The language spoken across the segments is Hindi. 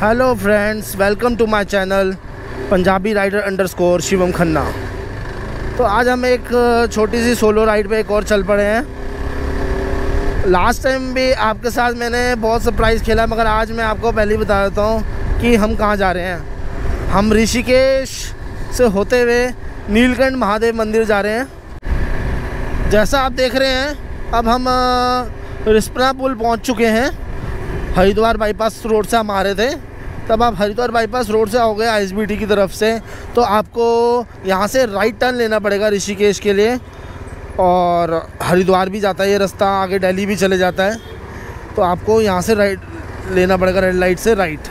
Hello friends welcome to my channel Punjabi rider underscore Shivam Khanna तो आज हम एक छोटी सी सोलो राइड पे एक और चल पड़े हैं। लास्ट टाइम भी आपके साथ मैंने बहुत सरप्राइज़ खेला, मगर आज मैं आपको पहले ही बता देता हूँ कि हम कहाँ जा रहे हैं। हम ऋषिकेश से होते हुए नीलकंठ महादेव मंदिर जा रहे हैं। जैसा आप देख रहे हैं, अब हम रिस्पना पुल पहुँच चुके हैं। हरिद्वार बाईपास रोड से हम आ रहे थे। तब आप हरिद्वार बाईपास रोड से आओगे आई की तरफ़ से। तो आपको यहाँ से राइट टर्न लेना पड़ेगा ऋषिकेश के लिए। और हरिद्वार भी जाता है ये रास्ता, आगे दिल्ली भी चले जाता है। तो आपको यहाँ से राइट लेना पड़ेगा रेड लाइट से राइट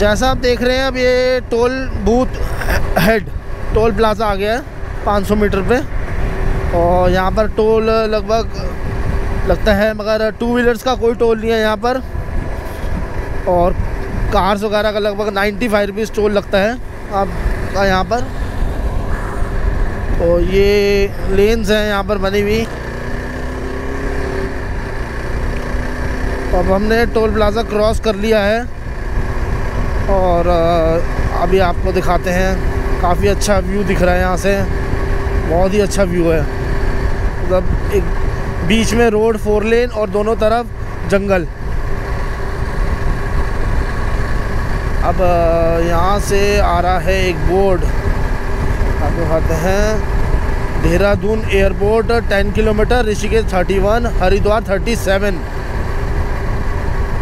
जैसा आप देख रहे हैं, अब ये toll booth head toll plaza आ गया है 500 मीटर पे। और यहाँ पर टोल लगभग, लगता है मगर टू व्हीलर्स का कोई टोल नहीं है यहाँ पर। और कार्स वगैरह का लगभग 95 फाइव रुपीज़ टोल लगता है आपका यहाँ पर। और ये लेन्स हैं यहाँ पर बनी हुई। अब हमने टोल प्लाज़ा क्रॉस कर लिया है। और अभी आपको दिखाते हैं। काफ़ी अच्छा व्यू दिख रहा है यहाँ से। बहुत ही अच्छा व्यू है। मतलब एक बीच में रोड, फोर लेन और दोनों तरफ़ जंगल। अब यहाँ से आ रहा है एक बोर्ड। आप दिखाते हैं। देहरादून एयरपोर्ट 10 किलोमीटर, ऋषिकेश 31 हरिद्वार 37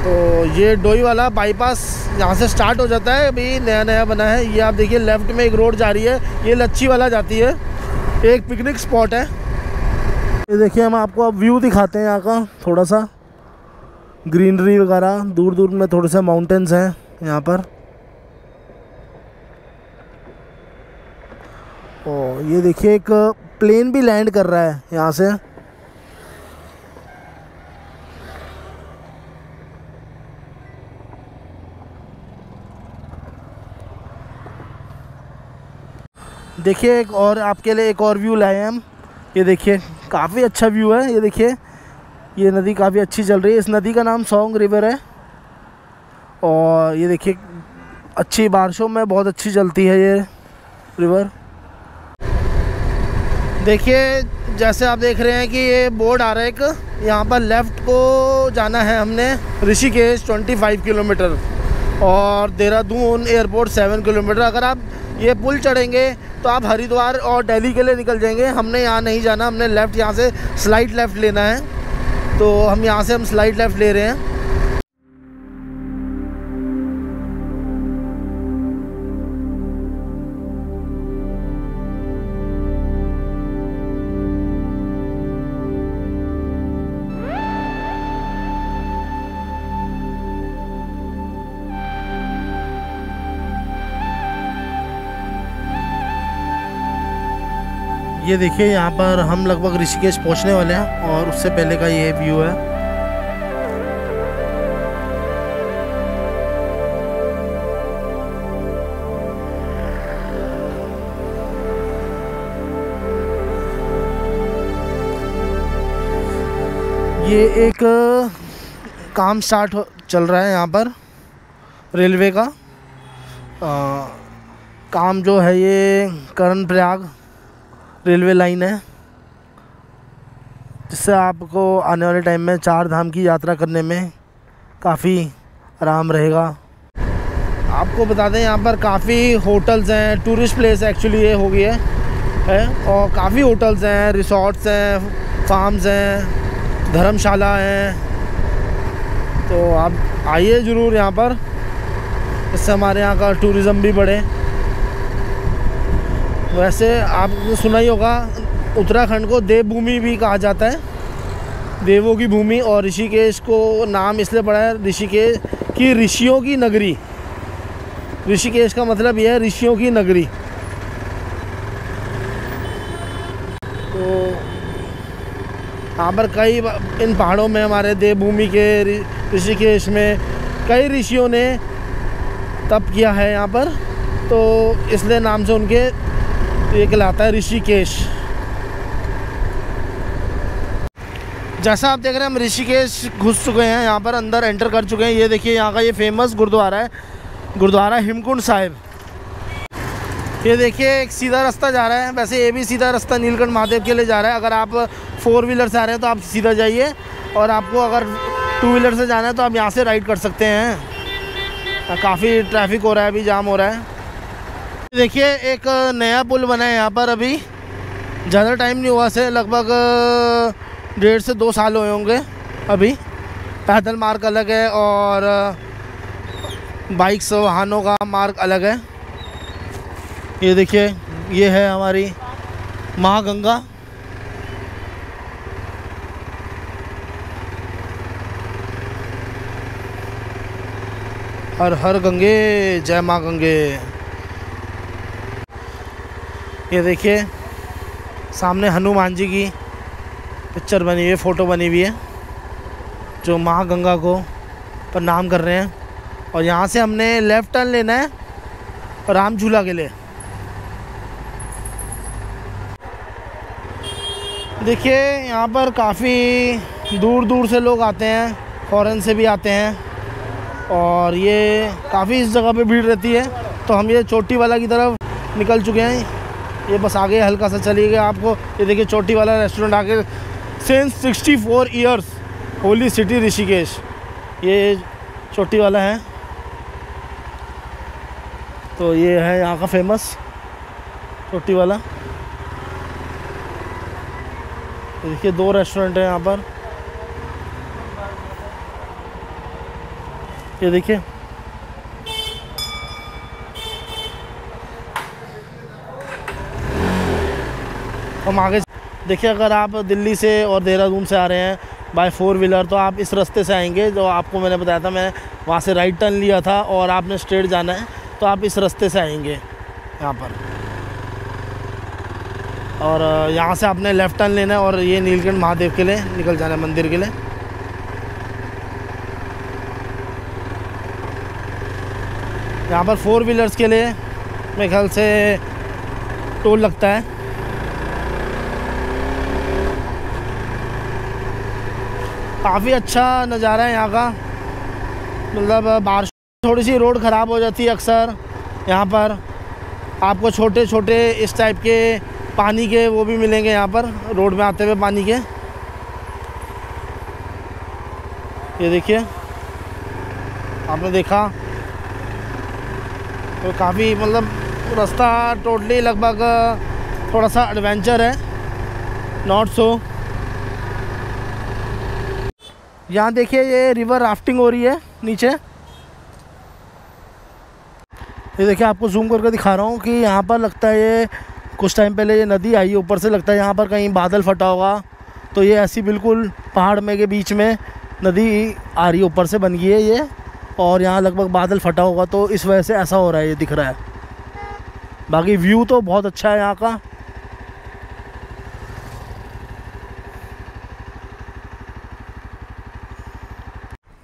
तो ये डोई वाला बाईपास यहाँ से स्टार्ट हो जाता है। अभी नया नया बना है। ये आप देखिए लेफ़्ट में एक रोड जा रही है। ये लच्छी वाला जाती है। एक पिकनिक स्पॉट है। ये देखिए, हम आपको अब व्यू दिखाते हैं यहाँ का थोड़ा सा ग्रीनरी वगैरह। दूर दूर में थोड़े से माउंटेन्स हैं यहाँ पर। ओ ये देखिए, एक प्लेन भी लैंड कर रहा है यहाँ से। देखिए एक और, आपके लिए एक और व्यू लाए हम। ये देखिए, काफ़ी अच्छा व्यू है, ये देखिए। ये नदी काफ़ी अच्छी चल रही है। इस नदी का नाम सोंग रिवर है। और ये देखिए, अच्छी बारिशों में बहुत अच्छी चलती है ये रिवर देखिए, जैसे आप देख रहे हैं कि ये बोर्ड आ रहा है एक। यहाँ पर लेफ़्ट को जाना है हमने ऋषिकेश 25 किलोमीटर। और देहरादून एयरपोर्ट 7 किलोमीटर। अगर आप ये पुल चढ़ेंगे तो आप हरिद्वार और दिल्ली के लिए निकल जाएँगे। हमने यहाँ नहीं जाना, हमने लेफ़्ट यहाँ से स्लाइड लेफ़्ट लेना है। तो हम यहाँ से हम स्लाइड लेफ़्ट ले रहे हैं। ये देखिए यहाँ पर हम लगभग ऋषिकेश पहुँचने वाले हैं और उससे पहले का ये व्यू है। ये एक काम स्टार्ट चल रहा है यहाँ पर रेलवे का। आ, काम जो है ये करण प्रयाग रेलवे लाइन है जिससे आपको आने वाले टाइम में चार धाम की यात्रा करने में काफ़ी आराम रहेगा। आपको बता दें यहाँ पर काफ़ी होटल्स हैं टूरिस्ट प्लेस एक्चुअली ये हो गई है, है और काफ़ी होटल्स हैं रिसोर्ट्स हैं फार्म्स हैं धर्मशाला हैं। तो आप आइए ज़रूर यहाँ पर इससे हमारे यहाँ का टूरिज़्म भी बढ़े। वैसे आपने सुना ही होगा, उत्तराखंड को देवभूमि भी कहा जाता है। देवों की भूमि और ऋषिकेश को नाम इसलिए पड़ा है ऋषिकेश की ऋषियों की नगरी। ऋषिकेश का मतलब यह है ऋषियों की नगरी। तो यहाँ पर कई इन पहाड़ों में हमारे देवभूमि के ऋषिकेश में कई ऋषियों ने तप किया है यहाँ पर। तो इसलिए नाम से उनके ये कहलाता है ऋषिकेश। जैसा आप देख रहे हैं, हम ऋषिकेश घुस चुके हैं, यहाँ पर अंदर एंटर कर चुके हैं। ये देखिए, यहाँ का ये फ़ेमस गुरुद्वारा है, गुरुद्वारा हिमकुंड साहिब। ये देखिए, एक सीधा रास्ता जा रहा है। वैसे ये भी सीधा रास्ता नीलकंठ महादेव के लिए जा रहा है। अगर आप फोर व्हीलर से आ रहे हैं तो आप सीधा जाइए। और आपको अगर टू व्हीलर से जाना है तो आप यहाँ से राइड कर सकते हैं। काफ़ी ट्रैफ़िक हो रहा है अभी जाम हो रहा है। देखिए, एक नया पुल बना है यहाँ पर अभी। ज़्यादा टाइम नहीं हुआ से लगभग डेढ़ से दो साल हुए होंगे अभी। पैदल मार्ग अलग है और बाइक्स, वाहनों का मार्ग अलग है। ये देखिए, ये है हमारी महागंगा। हर हर गंगे, जय माँ गंगे। ये देखिए, सामने हनुमान जी की पिक्चर बनी हुई है फ़ोटो बनी हुई है, जो महागंगा को प्रणाम कर रहे हैं। और यहाँ से हमने लेफ़्ट टर्न लेना है राम झूला के लिए। देखिए, यहाँ पर काफ़ी दूर दूर से लोग आते हैं फ़ॉरेन से भी आते हैं, और ये काफ़ी इस जगह पे भीड़ रहती है। तो हम ये चोटी वाला की तरफ़ निकल चुके हैं। ये बस आगे हल्का सा चलिएगा आपको। ये देखिए चोटी वाला रेस्टोरेंट आगे। Since sixty four years holy city Rishikesh ये चोटी वाला है। तो ये है यहाँ का फ़ेमस चोटी वाला। देखिए दो रेस्टोरेंट है यहाँ पर। ये देखिए। हम आगे देखिए, अगर आप दिल्ली से और देहरादून से आ रहे हैं बाय फोर व्हीलर तो आप इस रास्ते से आएँगे जो आपको मैंने बताया था, मैं वहाँ से राइट टर्न लिया था और आपने स्ट्रेट जाना है तो आप इस रास्ते से आएँगे, यहाँ पर। और यहाँ से आपने लेफ़्ट टर्न लेना है और ये नीलकंठ महादेव के लिए निकल जाना है मंदिर के लिए। यहाँ पर फोर व्हीलर्स के लिए मेरे ख्याल से टोल लगता है। काफ़ी अच्छा नज़ारा है यहाँ का। मतलब बारिश थोड़ी सी रोड ख़राब हो जाती है अक्सर यहाँ पर। आपको छोटे छोटे इस टाइप के पानी के वो भी मिलेंगे यहाँ पर, रोड में आते हुए पानी के। ये देखिए, आपने देखा? तो काफ़ी मतलब रास्ता टोटली लगभग थोड़ा सा एडवेंचर है। नॉट सो यहाँ देखिए ये रिवर राफ्टिंग हो रही है, नीचे। ये देखिए, आपको जूम करके दिखा रहा हूँ कि यहाँ पर लगता है ये, कुछ टाइम पहले ये नदी आई है ऊपर से लगता है यहाँ पर कहीं बादल फटा होगा। तो ये ऐसी बिल्कुल पहाड़ में के बीच में नदी आ रही है, ऊपर से बन गई है ये, और यहाँ लगभग बादल फटा होगा। तो इस वजह से ऐसा हो रहा है, ये दिख रहा है। बाकी व्यू तो बहुत अच्छा है यहाँ का।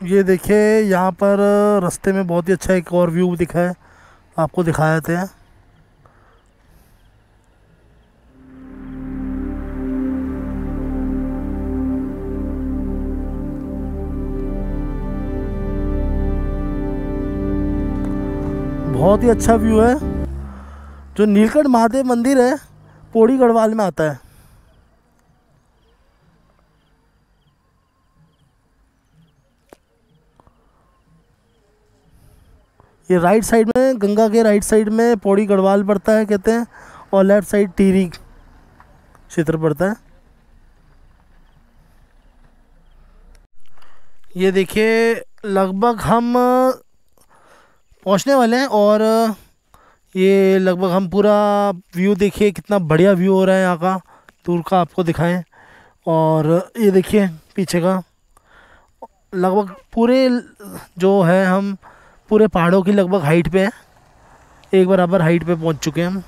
ये देखिए, यहाँ पर रास्ते में बहुत ही अच्छा एक और व्यू दिखा है। आपको दिखाए थे। बहुत ही अच्छा व्यू है। जो नीलकंठ महादेव मंदिर है, पौड़ी गढ़वाल में आता है। ये राइट साइड में, गंगा के राइट साइड में पौड़ी गढ़वाल पड़ता है, कहते हैं, और लेफ़्ट साइड टीरी क्षेत्र पड़ता है। ये देखिए, लगभग हम पहुँचने वाले हैं और ये लगभग हम पूरा व्यू देखिए, कितना बढ़िया व्यू हो रहा है यहाँ का। दूर का आपको दिखाएँ। और, ये देखिए, पीछे का। लगभग पूरे जो है हम पूरे पहाड़ों की लगभग हाइट पे है। एक बराबर हाइट पे पहुँच चुके हैं हम।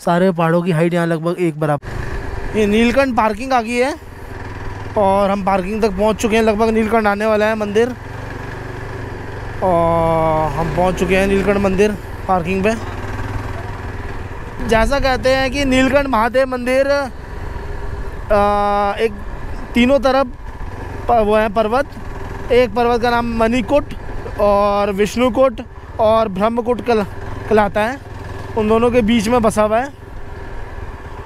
सारे पहाड़ों की हाइट यहाँ लगभग एक बराबर। ये नीलकंठ पार्किंग आ गई है और हम पार्किंग तक पहुँच चुके हैं। लगभग नीलकंठ आने वाला है मंदिर। और हम पहुँच चुके हैं नीलकंठ मंदिर पार्किंग पे। जैसा कहते हैं कि नीलकंठ महादेव मंदिर आ, एक तीनों तरफ़ वो है पर्वत। एक पर्वत का नाम मणिकुट और विष्णुकुट और ब्रह्मकुट कल, कहलाता है। उन दोनों के बीच में बसा हुआ है।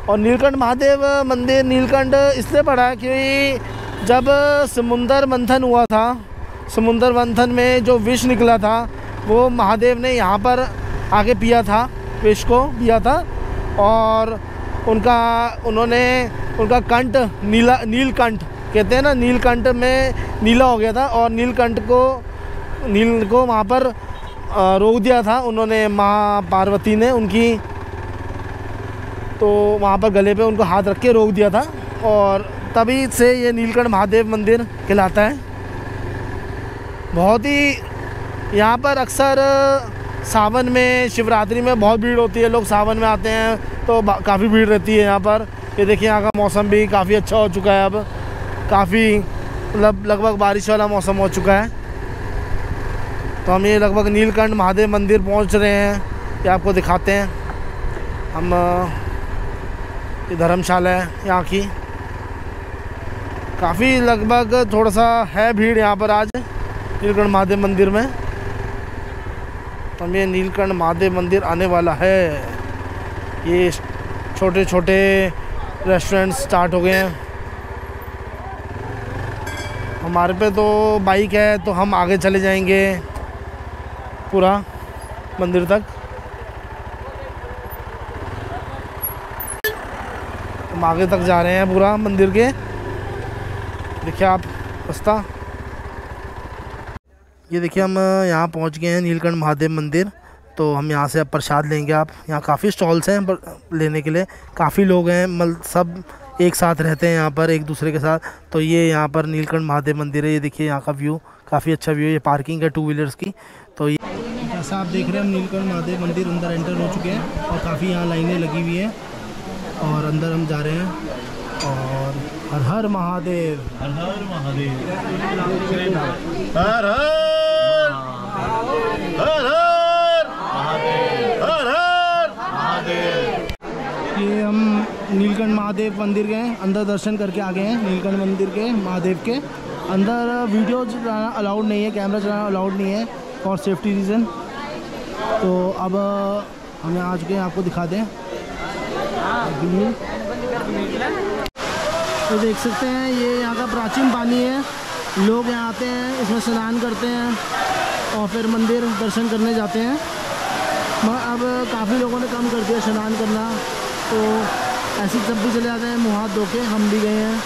और नीलकंठ महादेव मंदिर, नीलकंठ इसलिए पड़ा है क्योंकि जब समुंदर मंथन हुआ था, समुंदर मंथन में जो विष निकला था, वो महादेव ने यहाँ पर आके पिया था, विष को पिया था। और उनका, उन्होंने, उनका कंठ नीला, नीलकंठ, कहते हैं ना, नीलकंठ में नीला हो गया था और नीलकंठ को नील को वहाँ पर रोक दिया था। उन्होंने माँ पार्वती ने उनकी तो वहाँ पर गले पे उनको हाथ रख के रोक दिया था। और तभी से ये नीलकंठ महादेव मंदिर कहलाता है। बहुत ही, यहाँ पर अक्सर, सावन में, शिवरात्रि में बहुत भीड़ होती है। लोग सावन में आते हैं तो काफ़ी भीड़ रहती है यहाँ पर। ये देखिए यहाँ का मौसम भी काफ़ी अच्छा हो चुका है अब। काफ़ी मतलब लगभग बारिश वाला मौसम हो चुका है। तो हम ये लगभग नीलकंठ महादेव मंदिर पहुँच रहे हैं। ये आपको दिखाते हैं। हम ये धर्मशाला है यहाँ की। काफ़ी लगभग थोड़ा सा है भीड़ यहाँ पर आज नीलकंठ महादेव मंदिर में। तो हम ये नीलकंठ महादेव मंदिर आने वाला है। ये छोटे छोटे रेस्टोरेंट स्टार्ट हो गए हैं। हमारे पे तो बाइक है तो हम आगे चले जाएँगे। पूरा मंदिर तक। हम आगे तक जा रहे हैं पूरा मंदिर के। देखिए आप रास्ता। ये देखिए हम यहाँ पहुँच गए हैं नीलकंठ महादेव मंदिर। तो हम यहाँ से अब प्रसाद लेंगे आप। यहाँ काफ़ी स्टॉल्स हैं लेने के लिए। काफ़ी लोग हैं, मल, सब एक साथ रहते हैं यहाँ पर, एक दूसरे के साथ। तो ये यहाँ पर नीलकंठ महादेव मंदिर है। ये देखिए यहाँ का व्यू, काफ़ी अच्छा व्यू है। ये पार्किंग है टू व्हीलर्स की। तो ये जैसा आप देख रहे हैं हम नीलकंठ महादेव मंदिर अंदर एंटर हो चुके हैं और काफ़ी यहाँ लाइनें लगी हुई हैं और अंदर हम जा रहे हैं और हर हर महादेव। हर हर महादेव। हर हर। हर हर। हर हर। महादेव ये हम नीलकंठ महादेव मंदिर के अंदर दर्शन करके आ गए हैं नीलकंठ मंदिर के महादेव के। अंदर वीडियो चलाना अलाउड नहीं है कैमरा चलाना अलाउड नहीं है। For safety reason. तो अब हम आ चुके हैं आपको दिखा दें। तो देख सकते हैं, ये यहाँ का प्राचीन पानी है। लोग यहाँ आते हैं, इसमें स्नान करते हैं और फिर मंदिर दर्शन करने जाते हैं। मगर अब काफ़ी लोगों ने कम कर दिया स्नान करना। तो ऐसे जब भी चले जाते हैं, मुँह हाथ धो के हम भी गए हैं।